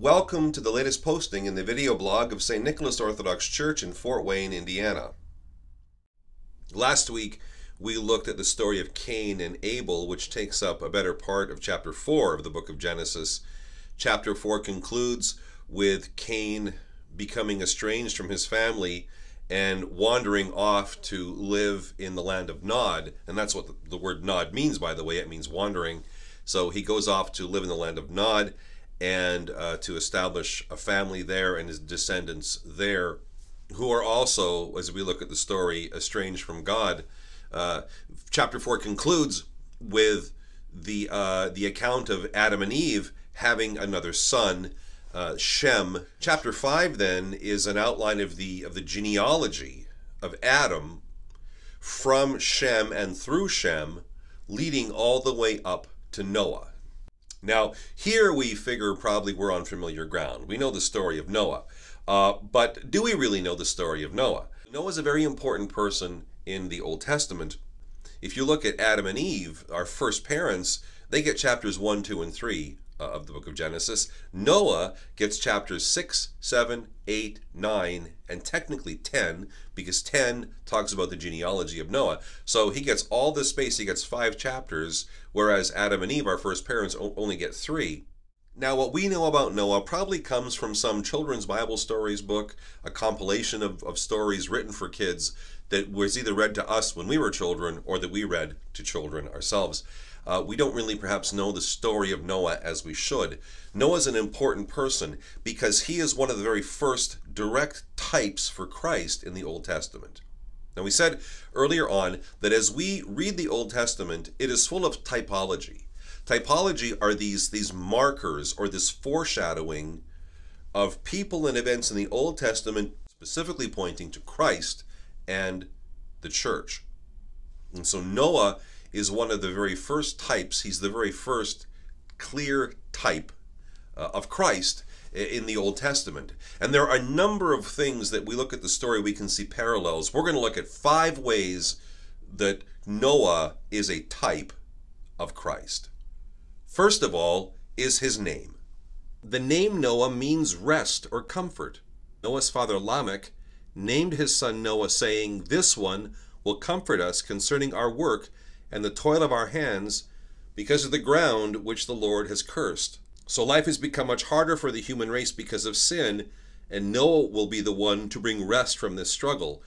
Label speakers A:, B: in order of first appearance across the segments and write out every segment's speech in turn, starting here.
A: Welcome to the latest posting in the video blog of St. Nicholas Orthodox Church in Fort Wayne, Indiana. Last week, we looked at the story of Cain and Abel, which takes up a better part of chapter 4 of the book of Genesis. Chapter 4 concludes with Cain becoming estranged from his family and wandering off to live in the land of Nod. And that's what the, the word Nod means, by the way. It means wandering. So he goes off to live in the land of Nod and uh, to establish a family there and his descendants there, who are also, as we look at the story, estranged from God. Uh, chapter four concludes with the uh, the account of Adam and Eve having another son, uh, Shem. Chapter five then is an outline of the of the genealogy of Adam from Shem and through Shem, leading all the way up to Noah. Now, here we figure probably we're on familiar ground. We know the story of Noah. Uh, but do we really know the story of Noah? Noah is a very important person in the Old Testament. If you look at Adam and Eve, our first parents, they get chapters 1, 2, and 3 uh, Uh, of the book of Genesis. Noah gets chapters 6, 7, 8, 9, and technically 10, because 10 talks about the genealogy of Noah. So he gets all this space, he gets five chapters, whereas Adam and Eve, our first parents, only get three. Now, what we know about Noah probably comes from some children's Bible stories book, a compilation of, of stories written for kids that was either read to us when we were children or that we read to children ourselves uh, we don't really perhaps know the story of Noah as we should. Noah is an important person because he is one of the very first direct types for Christ in the Old Testament. Now, we said earlier on that as we read the Old Testament, it is full of typology. Typology are these, these markers or this foreshadowing of people and events in the Old Testament, specifically pointing to Christ and the church. And so Noah is one of the very first types. He's the very first clear type uh, of Christ in the Old Testament. And there are a number of things that we look at the story, we can see parallels. We're going to look at five ways that Noah is a type of Christ. First of all, is his name. The name Noah means rest or comfort. Noah's father Lamech named his son Noah, saying, This one will comfort us concerning our work and the toil of our hands because of the ground which the Lord has cursed. So life has become much harder for the human race because of sin, and Noah will be the one to bring rest from this struggle.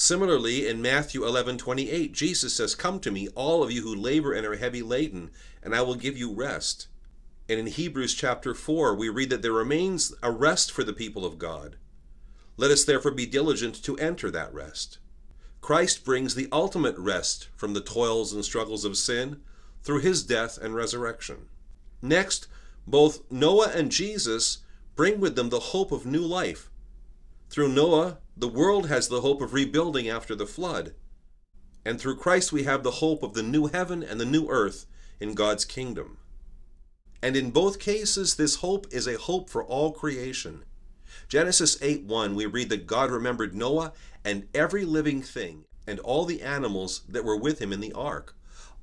A: Similarly, in Matthew 11:28, Jesus says, "Come to me, all of you who labor and are heavy laden, and I will give you rest." And in Hebrews chapter 4, we read that there remains a rest for the people of God. Let us therefore be diligent to enter that rest. Christ brings the ultimate rest from the toils and struggles of sin through his death and resurrection. Next, both Noah and Jesus bring with them the hope of new life. Through Noah, the world has the hope of rebuilding after the flood. And through Christ, we have the hope of the new heaven and the new earth in God's kingdom. And in both cases, this hope is a hope for all creation. Genesis 8 1, we read that God remembered Noah and every living thing and all the animals that were with him in the ark.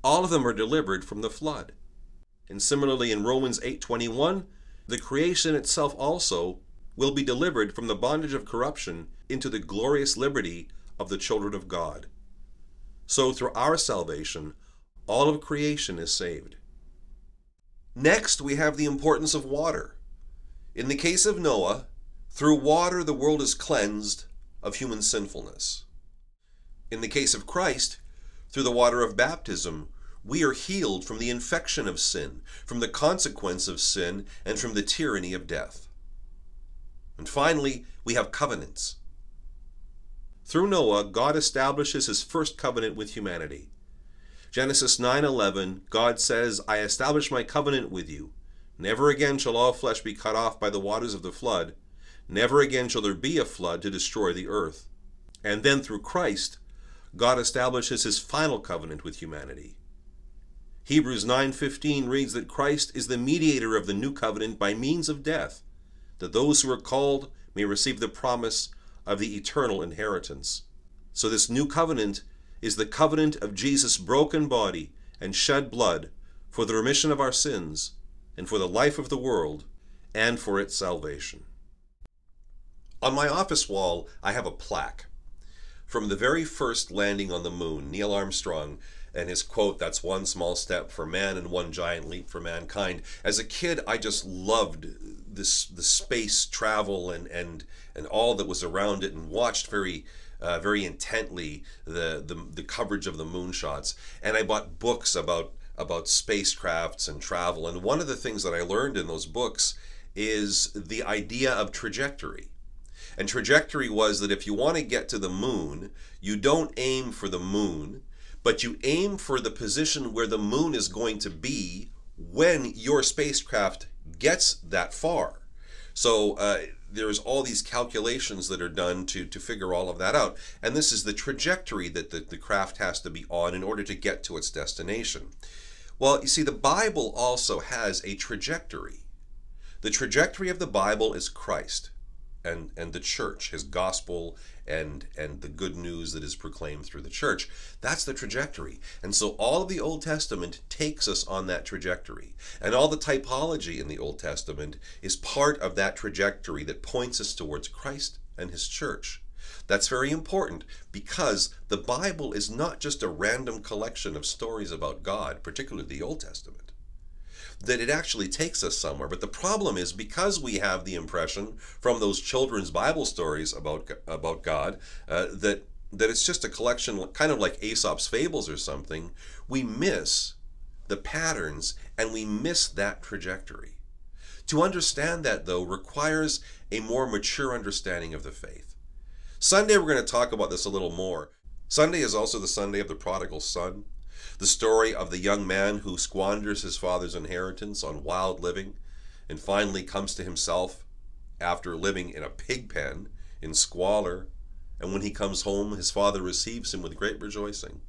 A: All of them are delivered from the flood. And similarly in Romans 8:21, the creation itself also will be delivered from the bondage of corruption into the glorious liberty of the children of God. So through our salvation, all of creation is saved. Next, we have the importance of water. In the case of Noah, through water, the world is cleansed of human sinfulness. In the case of Christ, through the water of baptism, we are healed from the infection of sin, from the consequence of sin, and from the tyranny of death. And finally, we have covenants. Through Noah, God establishes his first covenant with humanity. Genesis 9:11, God says, "I establish my covenant with you. Never again shall all flesh be cut off by the waters of the flood." Never again shall there be a flood to destroy the earth. And then through Christ, God establishes his final covenant with humanity. Hebrews 9:15 reads that Christ is the mediator of the new covenant by means of death, that those who are called may receive the promise of the eternal inheritance. So this new covenant is the covenant of Jesus' broken body and shed blood for the remission of our sins and for the life of the world and for its salvation. On my office wall, I have a plaque. From the very first landing on the moon, Neil Armstrong and his quote, That's one small step for man and one giant leap for mankind. As a kid, I just loved this the space travel and, and, and all that was around it and watched very uh, very intently the, the the coverage of the moonshots. And I bought books about about spacecrafts and travel. And one of the things that I learned in those books is the idea of trajectory. And trajectory was that if you want to get to the moon, you don't aim for the moon, but you aim for the position where the moon is going to be when your spacecraft gets that far. So uh, there's all these calculations that are done to, to figure all of that out. And this is the trajectory that the, the craft has to be on in order to get to its destination. Well, you see, the Bible also has a trajectory. The trajectory of the Bible is Christ and, and the church, his gospel and and the good news that is proclaimed through the church. That's the trajectory. And so all of the Old Testament takes us on that trajectory. And all the typology in the Old Testament is part of that trajectory that points us towards Christ and his church. That's very important because the Bible is not just a random collection of stories about God, particularly the Old Testament that it actually takes us somewhere. But the problem is because we have the impression from those children's Bible stories about about God uh, that that it's just a collection, kind of like Aesop's fables or something. We miss the patterns and we miss that trajectory. To understand that, though, requires a more mature understanding of the faith. Sunday, we're going to talk about this a little more. Sunday is also the Sunday of the prodigal son. The story of the young man who squanders his father's inheritance on wild living and finally comes to himself after living in a pig pen in squalor. And when he comes home, his father receives him with great rejoicing.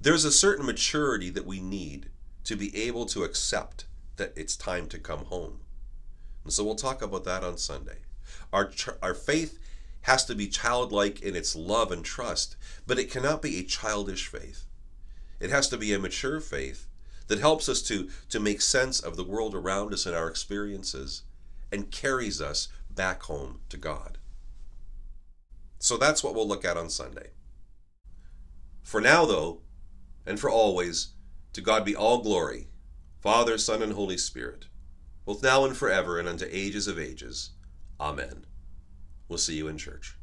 A: There's a certain maturity that we need to be able to accept that it's time to come home. And so we'll talk about that on Sunday. Our, our faith has to be childlike in its love and trust, but it cannot be a childish faith. It has to be a mature faith that helps us to, to make sense of the world around us and our experiences and carries us back home to God. So that's what we'll look at on Sunday. For now, though, and for always, to God be all glory, Father, Son, and Holy Spirit, both now and forever and unto ages of ages. Amen. We'll see you in church.